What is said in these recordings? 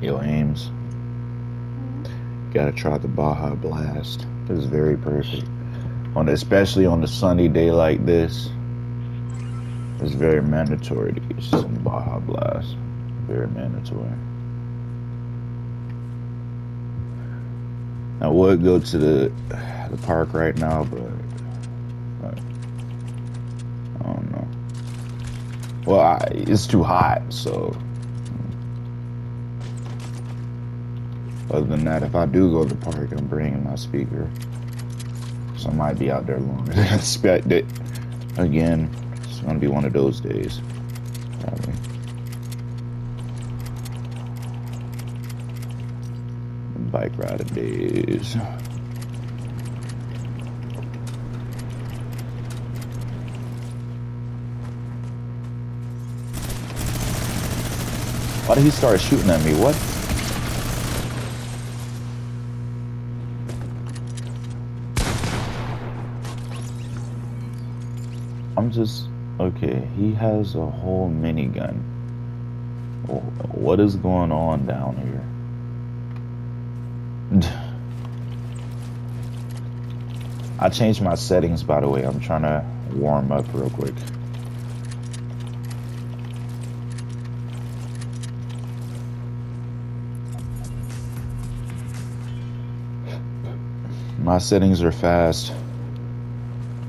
Yo, Ames. Gotta try the Baja Blast. It's very perfect. On especially on a sunny day like this. It's very mandatory to get some Baja Blast. Very mandatory. I would go to the the park right now, but, I don't know. Well, I, it's too hot, so. Other than that, if I do go to the park, I'm bringing my speaker. So I might be out there longer than I expected. Again, it's gonna be one of those days. Probably. Bike riding days. Why did he start shooting at me? What? Okay. He has a whole minigun. What is going on down here? I changed my settings by the way. I'm trying to warm up real quick. My settings are fast.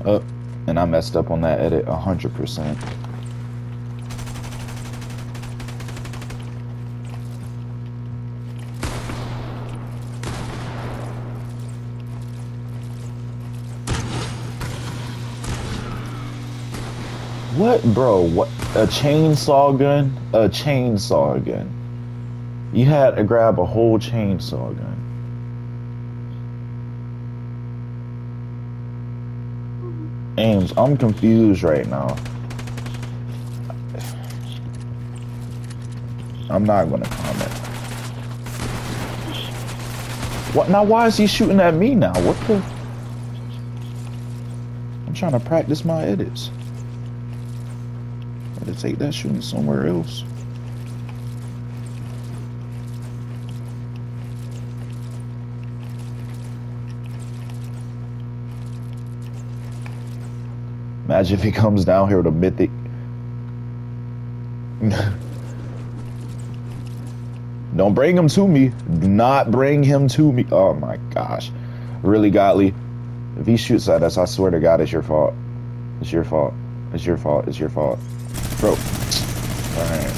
Up. And I messed up on that edit 100%. What, bro? What? A chainsaw gun? A chainsaw gun. You had to grab a whole chainsaw gun. I'm confused right now. I'm not gonna comment. What now? Why is he shooting at me now? What the? I'm trying to practice my edits. Gotta take that shooting somewhere else. Imagine if he comes down here with a mythic. Don't bring him to me. Do not bring him to me. Oh my gosh. Really, Godly? If he shoots at us, I swear to God, it's your fault. It's your fault. It's your fault. It's your fault. Bro. Alright.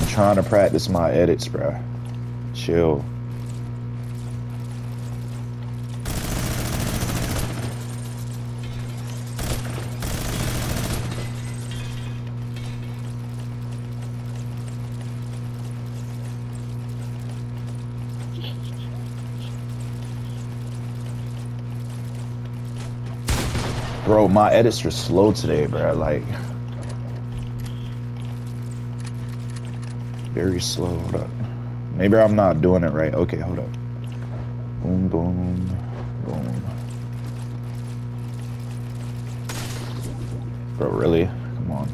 I'm trying to practice my edits, bro. Chill. Bro, my edits are slow today, bro. Like, very slow. Hold up. Maybe I'm not doing it right. Okay, hold up. Boom, boom, boom. Bro, really? Come on.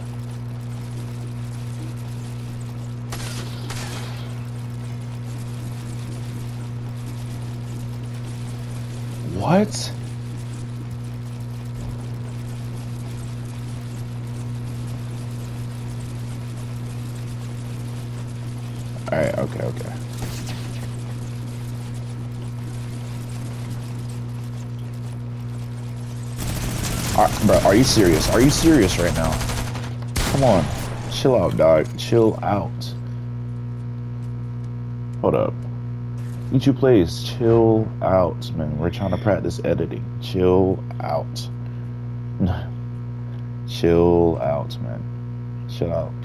What? Alright, okay, okay. Are, bro, are you serious? Are you serious right now? Come on. Chill out, dog. Chill out. Hold up. YouTube plays. Chill out, man. We're trying to practice editing. Chill out. Chill out, man. Chill out.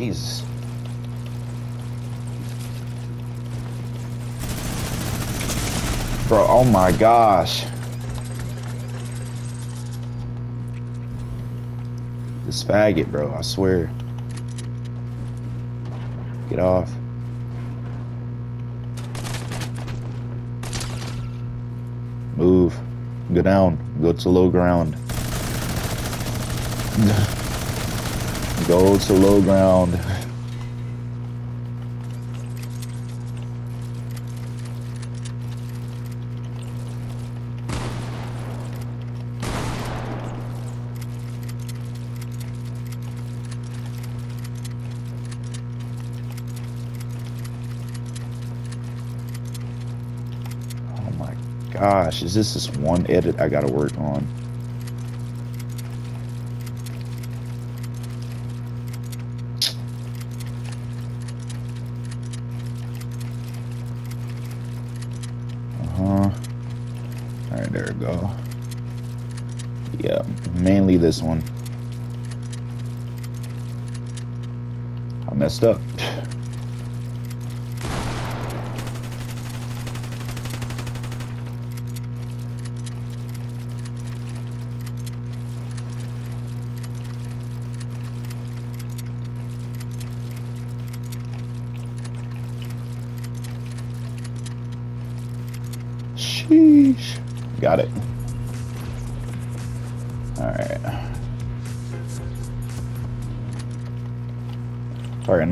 Jesus. Bro, oh my gosh. This faggot, bro, I swear. Get off. Move. Go down. Go to low ground. Go to low ground. Oh my gosh, is this this one edit I gotta work on?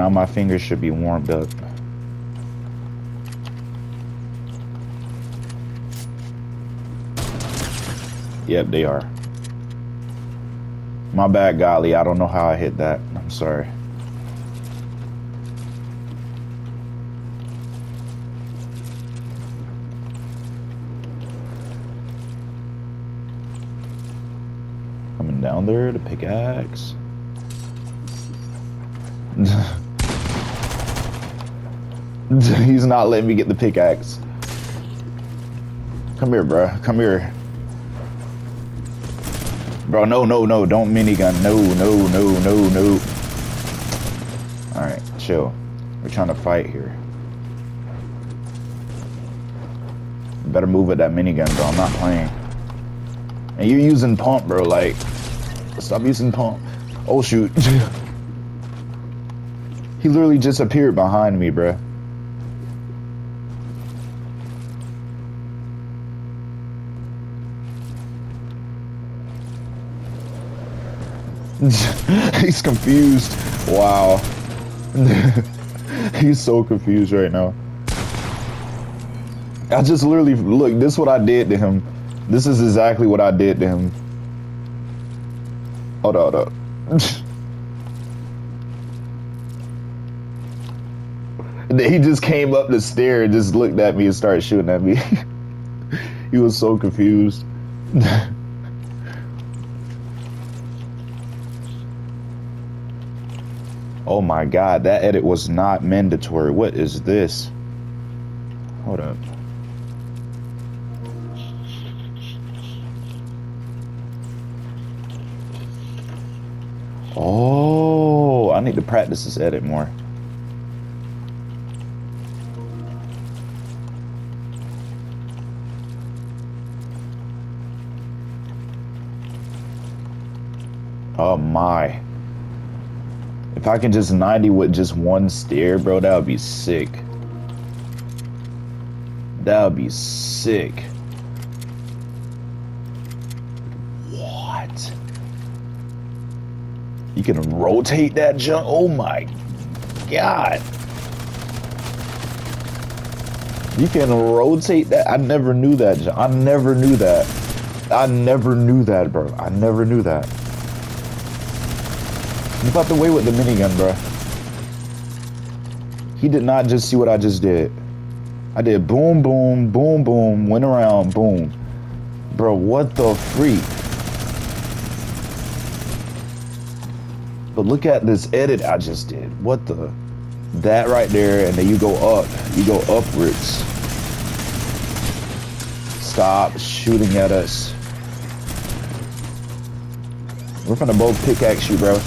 Now my fingers should be warmed up. Yep, they are. My bad, golly. I don't know how I hit that. I'm sorry. Coming down there to pickaxe. He's not letting me get the pickaxe. Come here, bro. Come here. Bro, no, no, no. Don't minigun. No, no, no, no, no. Alright, chill. We're trying to fight here. Better move with that minigun, bro. I'm not playing. And you're using pump, bro. Like, Stop using pump. Oh shoot. he literally just appeared behind me, bruh. He's confused. Wow. He's so confused right now. I just literally, look, this is what I did to him. This is exactly what I did to him. Hold on, hold on. he just came up the stair and just looked at me and started shooting at me. he was so confused. Oh my god, that edit was not mandatory. What is this? Hold up. Oh, I need to practice this edit more. Oh my. I can just 90 with just one stair, bro, that would be sick. That would be sick. What? You can rotate that junk. Oh my god. You can rotate that. I never knew that. I never knew that. I never knew that, bro. I never knew that. You got the way with the minigun, bro. He did not just see what I just did. I did boom, boom, boom, boom, went around, boom. Bro, what the freak? But look at this edit I just did. What the? That right there, and then you go up. You go upwards. Stop shooting at us. We're gonna both pickaxe you, bro.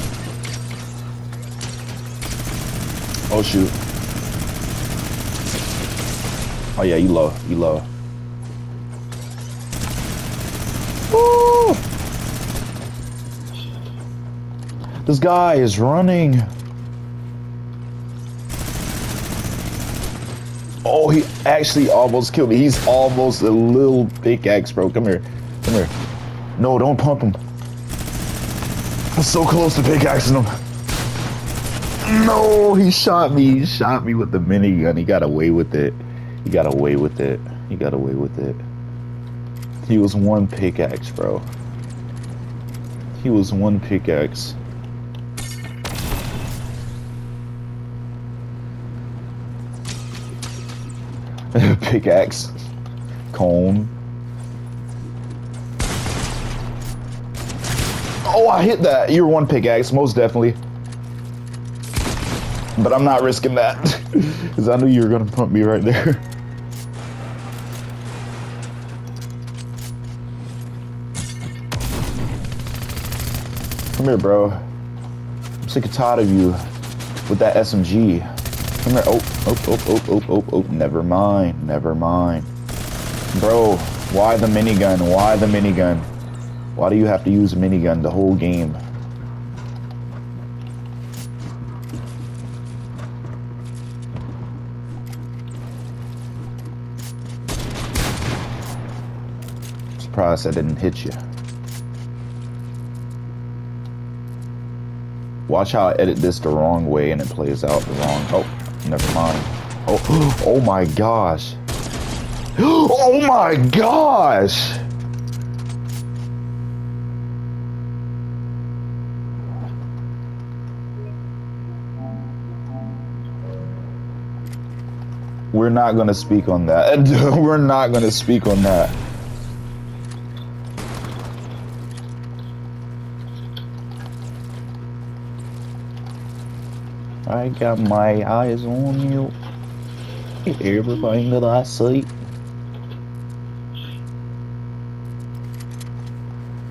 Oh shoot. Oh yeah, you low, you low. Woo! This guy is running. Oh, he actually almost killed me. He's almost a little pickaxe, bro. Come here. Come here. No, don't pump him. I'm so close to pickaxing him. No, he shot me. He shot me with the minigun. He got away with it. He got away with it. He got away with it. He was one pickaxe, bro. He was one pickaxe. pickaxe. Cone. Oh, I hit that. You're one pickaxe, most definitely. But I'm not risking that. Because I knew you were going to pump me right there. Come here, bro. I'm sick and tired of you with that SMG. Come here. Oh, oh, oh, oh, oh, oh, oh. Never mind. Never mind. Bro, why the minigun? Why the minigun? Why do you have to use a minigun the whole game? Surprised I didn't hit you. Watch how I edit this the wrong way and it plays out the wrong. Oh, never mind. Oh, oh my gosh. Oh my gosh. We're not going to speak on that. We're not going to speak on that. I got my eyes on you. Everything that I see.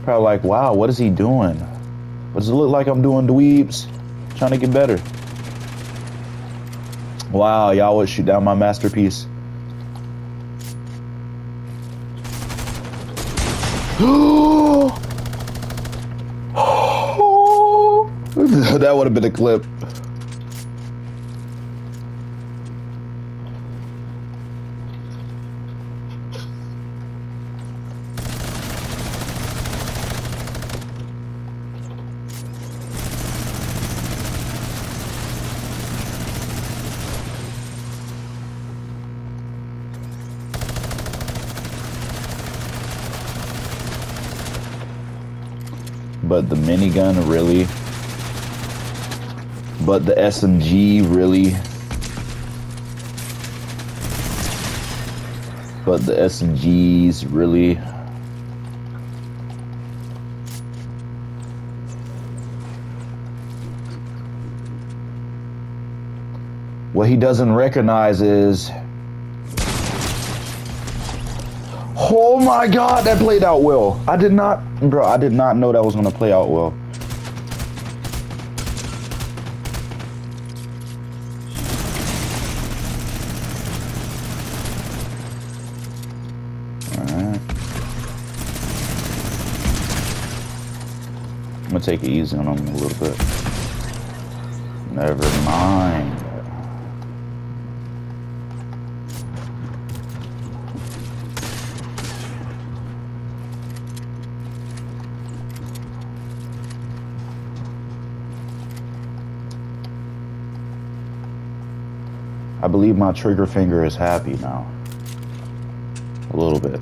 Probably like, wow, what is he doing? What does it look like I'm doing dweebs? Trying to get better. Wow, y'all would shoot down my masterpiece. that would have been a clip. The minigun really, but the SMG really, but the SMGs really. What he doesn't recognize is Oh my god, that played out well. I did not, bro, I did not know that was gonna play out well. Alright. I'm gonna take it easy on them a little bit. Never mind. Believe my trigger finger is happy now. A little bit.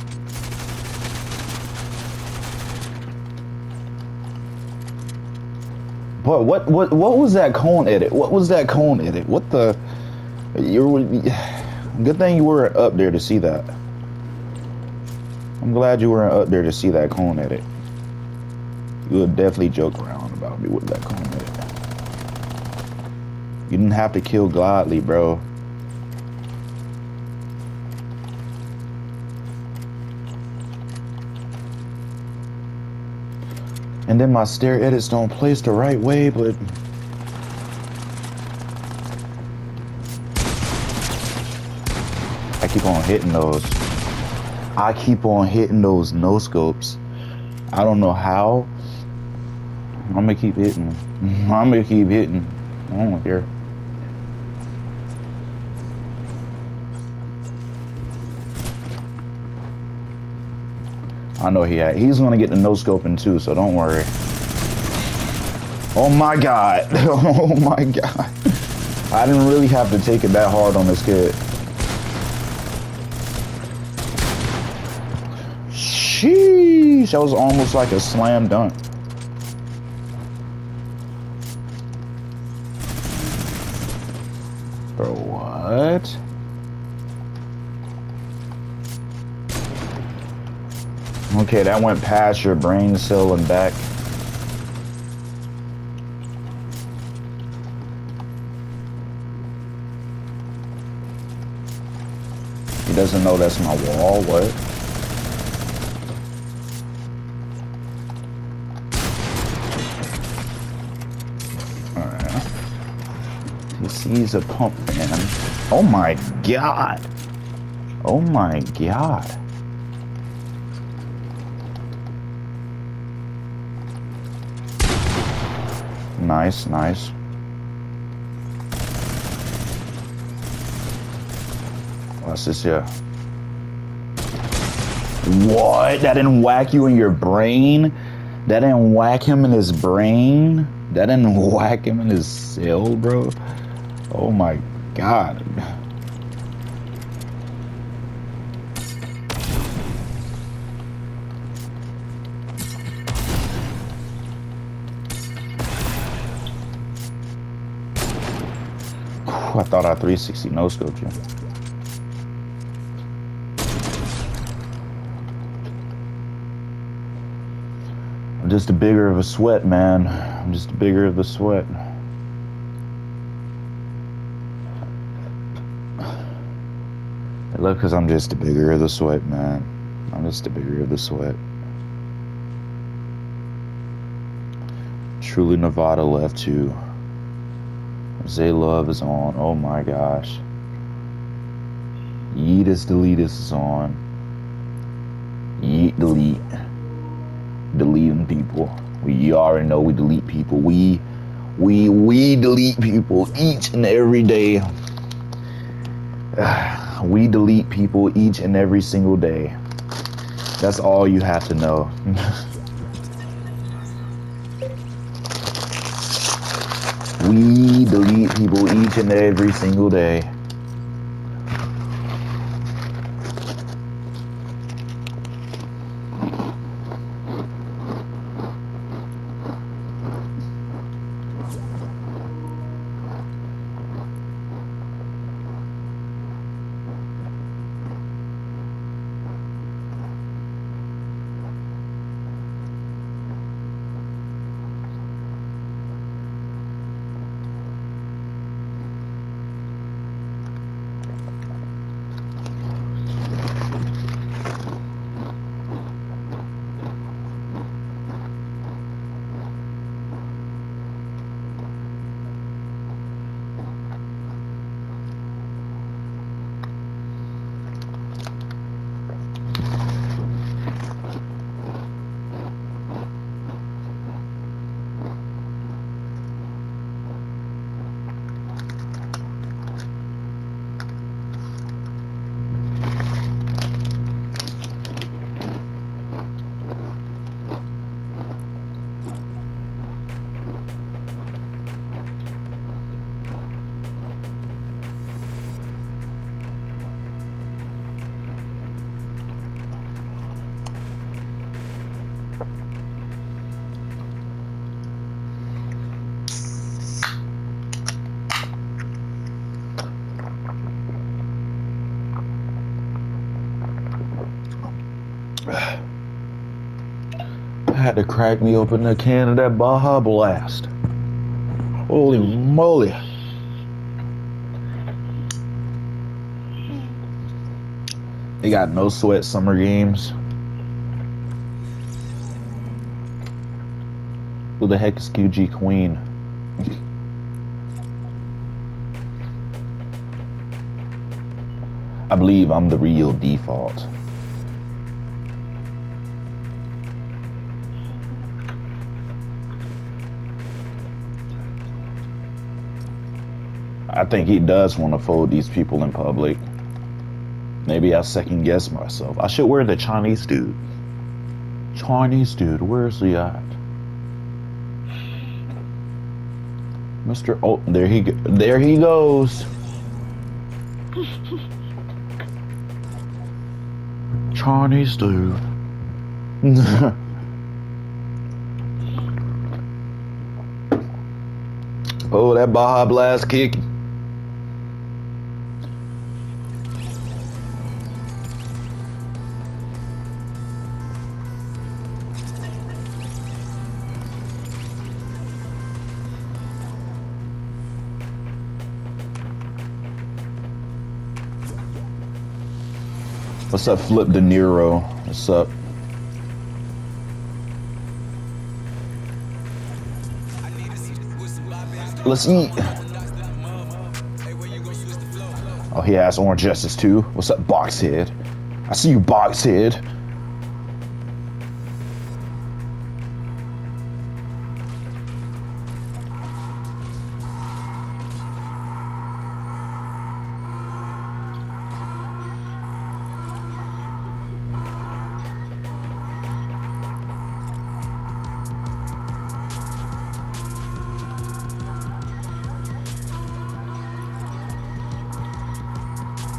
But what what what was that cone edit? What was that cone edit? What the You're good thing you weren't up there to see that. I'm glad you weren't up there to see that cone edit. You would definitely joke around about me with that cone edit. You didn't have to kill Gladly, bro. And then my stair edits don't place the right way, but... I keep on hitting those. I keep on hitting those no scopes. I don't know how. I'm gonna keep hitting. I'm gonna keep hitting. I don't care. I know he had. He's gonna get the no scoping too, so don't worry. Oh my god. Oh my god. I didn't really have to take it that hard on this kid. Sheesh. That was almost like a slam dunk. Bro, what? Okay, that went past your brain cell and back. He doesn't know that's my wall, what? Alright. He sees a pump man. Oh my god! Oh my god. Nice, nice. What's this here? What? That didn't whack you in your brain? That didn't whack him in his brain? That didn't whack him in his cell, bro? Oh my god. I thought I 360 no scoped you. I'm just a bigger of a sweat, man. I'm just a bigger of a sweat. Look, because I'm just a bigger of the sweat, man. I'm just a bigger of the sweat. Truly Nevada left too. Zay Love is on. Oh my gosh. Yeetus Deletus is on. Yeet delete. Deleting people. We already know we delete people. We we we delete people each and every day. We delete people each and every single day. That's all you have to know. We delete people each and every single day. Had to crack me open a can of that Baja Blast. Holy moly. They got no sweat summer games. Who the heck is QG Queen? I believe I'm the real default. I think he does want to fold these people in public. Maybe I second guess myself. I should wear the Chinese dude. Chinese dude, where's he at? Mr. Oh, there he go. There he goes. Chinese dude. oh, that Baja Blast kick. What's up, Flip De Niro? What's up? Let's eat. Oh, he has Orange Justice too. What's up, Boxhead? I see you, Boxhead.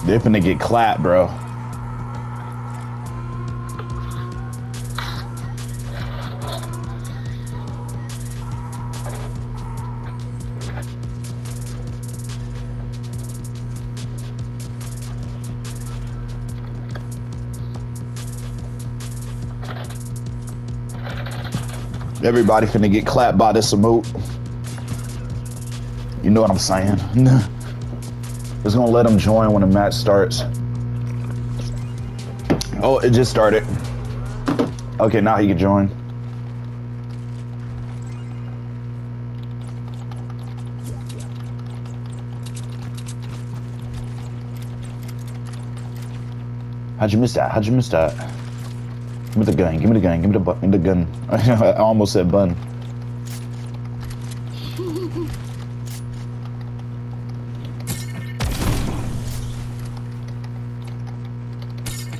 They're finna get clapped, bro. Everybody finna get clapped by this emote. You know what I'm saying? Just gonna let him join when the match starts. Oh, it just started. Okay, now he can join. How'd you miss that? How'd you miss that? Give me the gun. Give me the gun. Give me the, give me the gun. I almost said bun.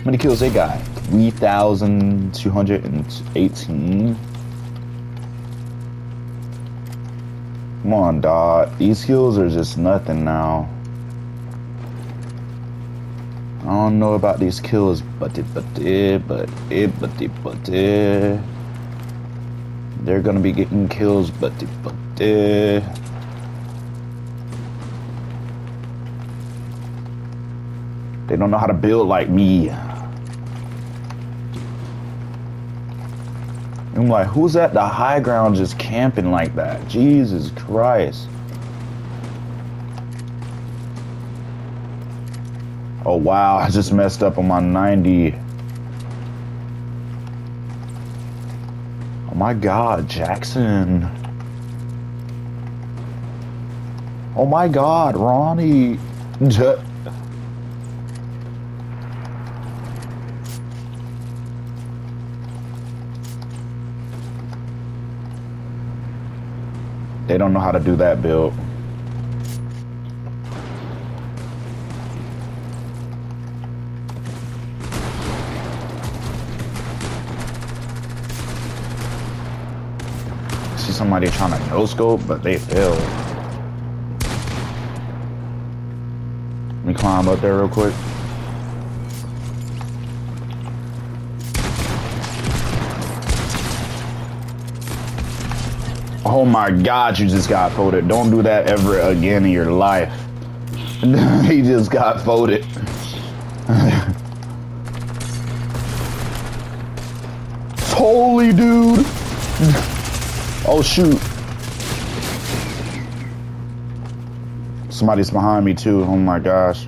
Many kills they got? 3,218. Come on, dog. These kills are just nothing now. I don't know about these kills, but it, but it, but it, but it, but it. They're gonna be getting kills, but it, but it. They don't know how to build like me. I'm like, who's at the high ground just camping like that? Jesus Christ. Oh wow, I just messed up on my 90. Oh my god, Jackson. Oh my god, Ronnie. They don't know how to do that build. See somebody trying to no scope, but they failed. Let me climb up there real quick. Oh my God, you just got folded. Don't do that ever again in your life. he just got folded. Holy dude. Oh shoot. Somebody's behind me too. Oh my gosh.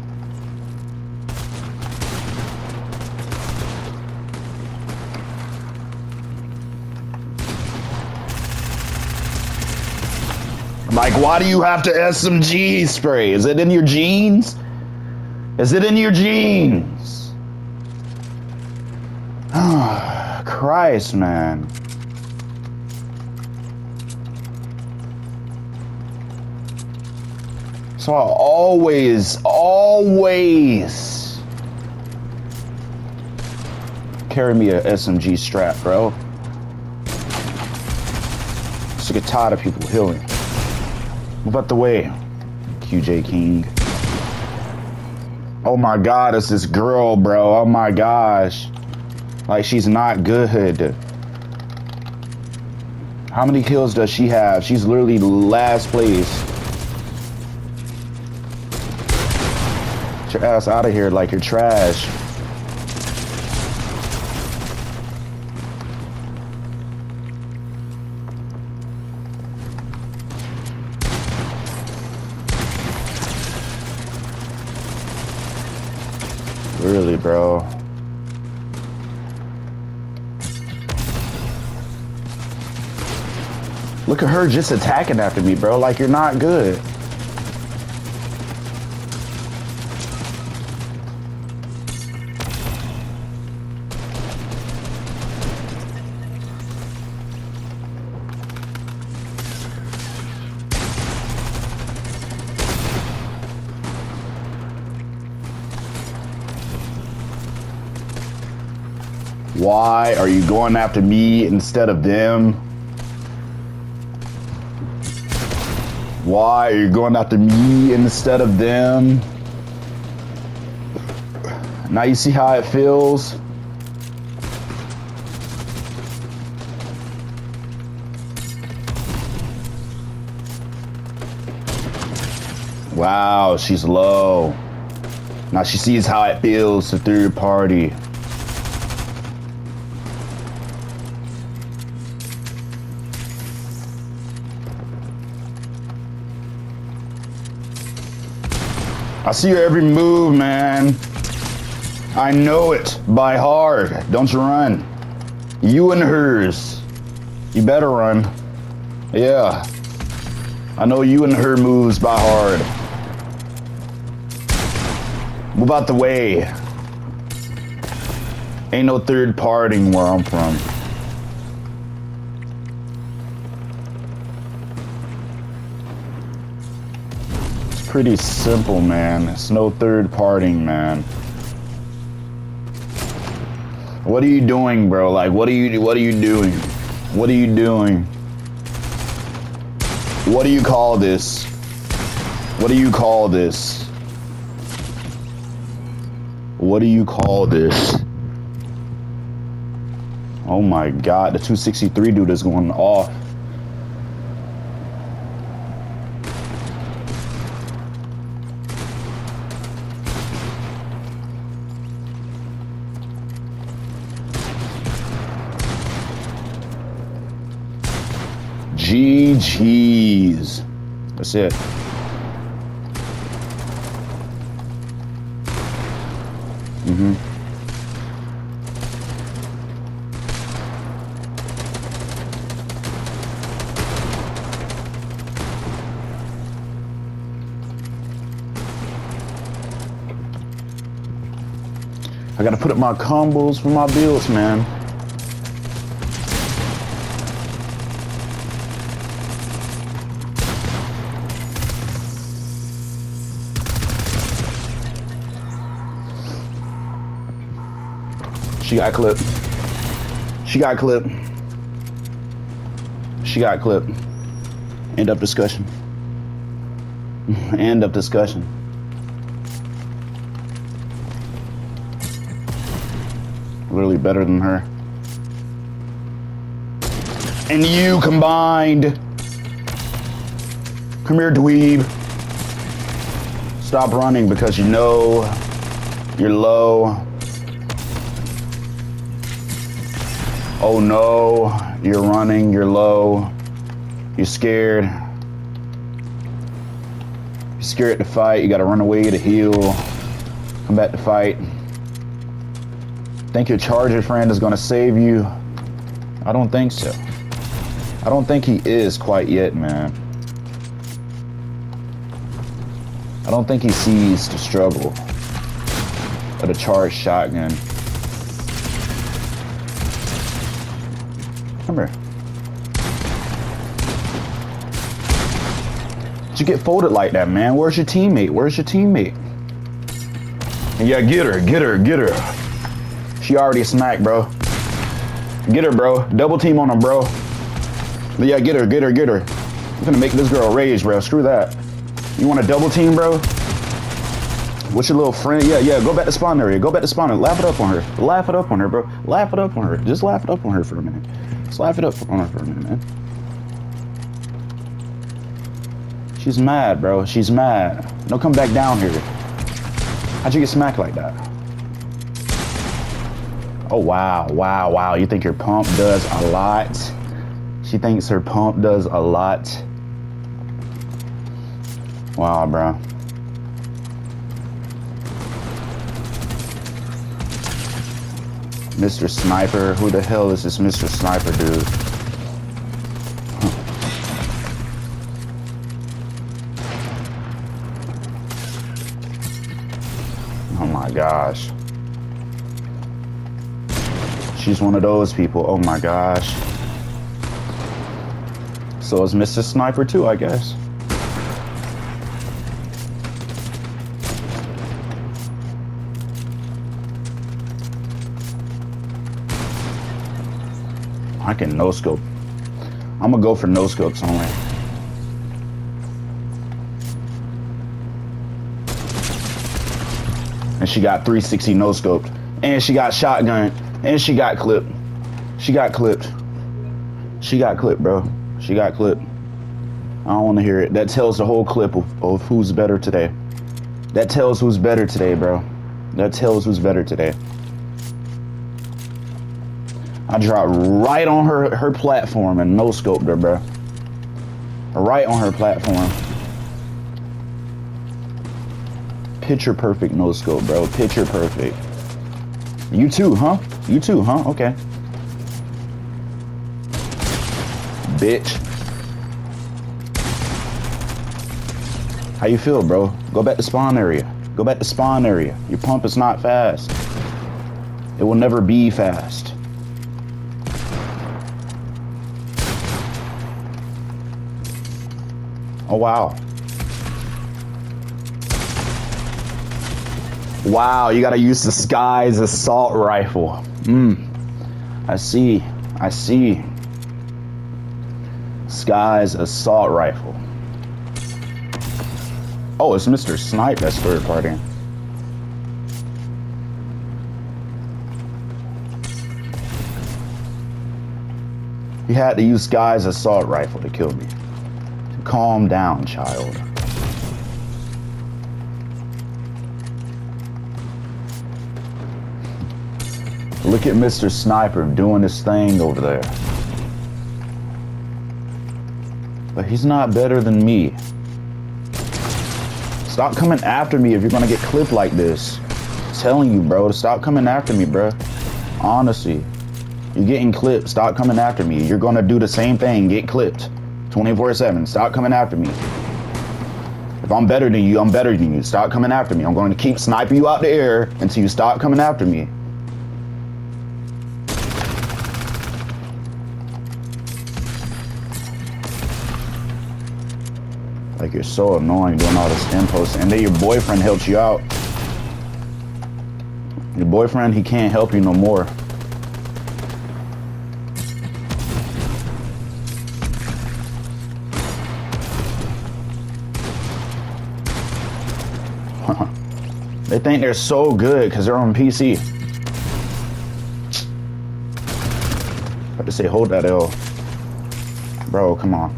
Like, why do you have to SMG spray? Is it in your genes? Is it in your genes? Christ, man. So I always, always carry me a SMG strap, bro. Just get tired of people healing. Out the way, QJ King. Oh my god, it's this girl, bro. Oh my gosh. Like, she's not good. How many kills does she have? She's literally last place. Get your ass out of here like you're trash. Her just attacking after me, bro. Like you're not good. Why are you going after me instead of them? Why are you going after me instead of them? Now you see how it feels? Wow, she's low. Now she sees how it feels to third party. I see your every move, man. I know it by heart. Don't you run. You and hers. You better run. Yeah. I know you and her moves by heart. Move out the way. Ain't no third parting where I'm from. Pretty simple, man. It's no third parting, man. What are you doing, bro? Like, what are you, what are you doing? What are you doing? What do you call this? What do you call this? What do you call this? Oh my god, the 263 dude is going off. GG's. That's it. Mm-hmm. I gotta put up my combos for my builds, man. She got clipped. She got clipped. She got clipped. End of discussion. End of discussion. Literally better than her. And you combined. Come here, dweeb. Stop running because you know you're low. Oh no, you're running, you're low, you're scared. You're scared to fight, you gotta run away to heal, come back to fight. Think your charger friend is gonna save you? I don't think so. I don't think he is quite yet, man. I don't think he sees the struggle of a charged shotgun. Come here. you get folded like that, man? Where's your teammate? Where's your teammate? Yeah, get her, get her, get her. She already smacked, bro. Get her, bro. Double team on her, bro. Yeah, get her, get her, get her. I'm gonna make this girl rage, bro. Screw that. You want a double team, bro? What's your little friend? Yeah, yeah. Go back to spawn area. Go back to spawn. Laugh it up on her. Laugh it up on her, bro. Laugh it up on her. Just laugh it up on her for a minute. Just laugh it up on her for a minute, man. She's mad, bro. She's mad. Don't come back down here. How'd you get smacked like that? Oh, wow. Wow, wow. You think your pump does a lot? She thinks her pump does a lot. Wow, bro. Mr. Sniper. Who the hell is this Mr. Sniper dude? Oh my gosh. She's one of those people. Oh my gosh. So is Mr. Sniper too, I guess. I can no scope. I'm gonna go for no scopes only. And she got 360 no scoped. And she got shotgun. And she got clipped. She got clipped. She got clipped, bro. She got clipped. I don't want to hear it. That tells the whole clip of, of who's better today. That tells who's better today, bro. That tells who's better today. I dropped right on her her platform and no scoped her, bro. Right on her platform. Picture perfect no scope, bro. Picture perfect. You too, huh? You too, huh? Okay. Bitch. How you feel, bro? Go back to spawn area. Go back to spawn area. Your pump is not fast. It will never be fast. Oh, wow. Wow, you gotta use the Skye's assault rifle. Hmm. I see. I see. Skye's assault rifle. Oh, it's Mr. Snipe that's third party. You had to use Skye's assault rifle to kill me. Calm down, child. Look at Mr. Sniper doing his thing over there. But he's not better than me. Stop coming after me if you're gonna get clipped like this. I'm telling you, bro, to stop coming after me, bro. Honestly. You're getting clipped. Stop coming after me. You're gonna do the same thing, get clipped. 24-7. Stop coming after me. If I'm better than you, I'm better than you. Stop coming after me. I'm going to keep sniping you out the air until you stop coming after me. Like you're so annoying doing all this impost, and then your boyfriend helps you out. Your boyfriend, he can't help you no more. They think they're so good because they're on PC. Have to say, hold that L. Bro, come on.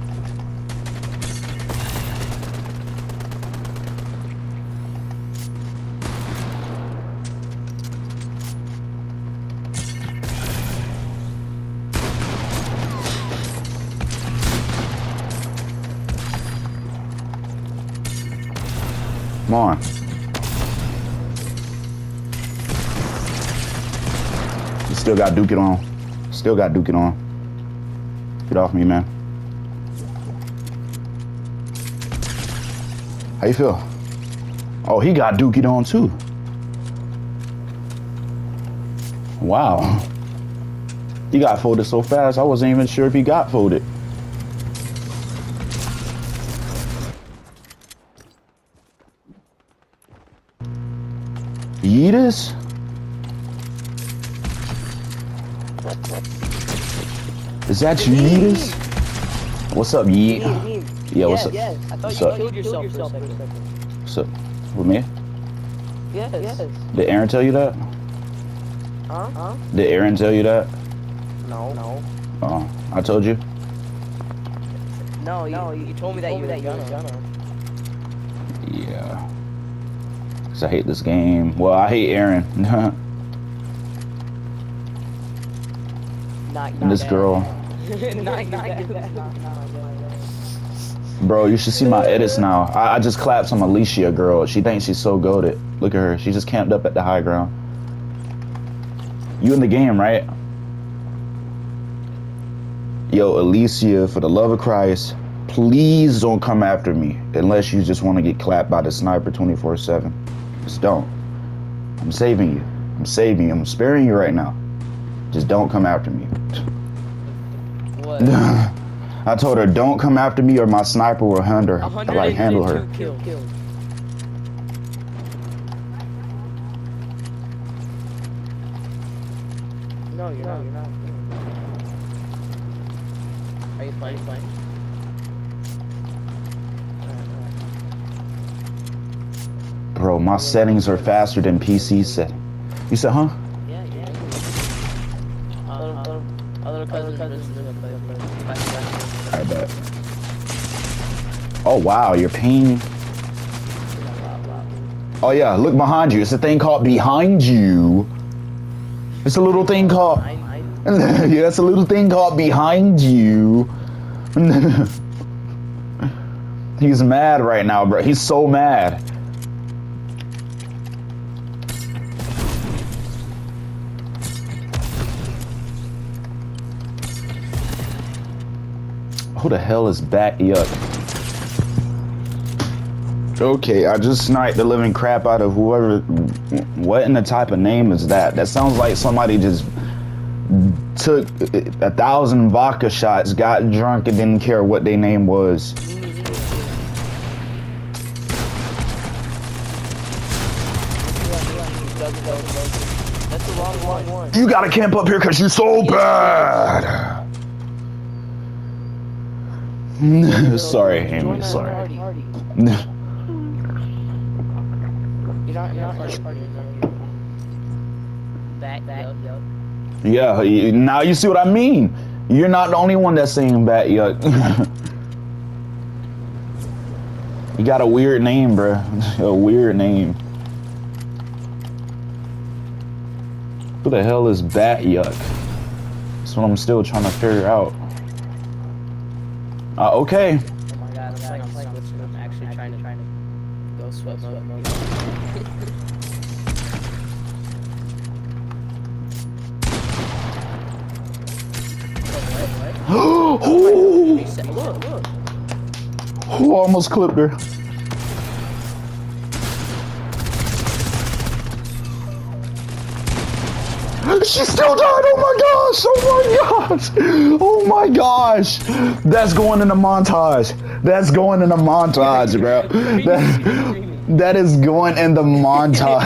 Come on. Still got Duke it on. Still got Duke it on. Get off me, man. How you feel? Oh, he got Duke it on too. Wow. He got folded so fast, I wasn't even sure if he got folded. Yeetus? Is that you, Yeetus? What's up, Yeet? Yeah, what's up? Yes, I thought What's you up? killed yourself for a. What's up? With me? Yes, yes. Did Aaron tell you that? Huh? Huh? Did Aaron tell you that? No. No. Oh, I told you. No, you, no, you, told me that you were gonna. Yeah. Cause I hate this game. Well, I hate Aaron. and this girl. not, not, not, Bro, you should see my edits now. I, I just clapped some Alicia girl. She thinks she's so goaded. Look at her. She just camped up at the high ground. You in the game, right? Yo, Alicia, for the love of Christ, please don't come after me unless you just want to get clapped by the sniper 24 7. Just don't. I'm saving you. I'm saving you. I'm sparing you right now. Just don't come after me. What? I told her, don't come after me or my sniper will handle, her. like, handle her. Kill, kill. No, you're not. You're not. Are you playing? playing? Bro, my settings are faster than PC setting. You said, huh? Oh wow, you're paying. Oh yeah, look behind you. It's a thing called behind you. It's a little thing called. yeah, it's a little thing called behind you. He's mad right now, bro. He's so mad. Who the hell is Bat Yuck? Okay, I just sniped the living crap out of whoever. What in the type of name is that? That sounds like somebody just took a thousand vodka shots, got drunk, and didn't care what their name was. You gotta camp up here because you're so bad. sorry, Amy. Sorry. You're not, you're not Back, back, yup. Yeah, y- now you see what I mean. You're not the only one that's saying bat yuck. you got a weird name, bruh. A weird name. Who the hell is bat yuck? That's what I'm still trying to figure out. Uh, okay. Look. Ooh, almost clipped her. She still died. Oh my gosh. Oh my gosh. Oh my gosh. That's going in the montage. That's going in the montage, bro. That, that is going in the montage.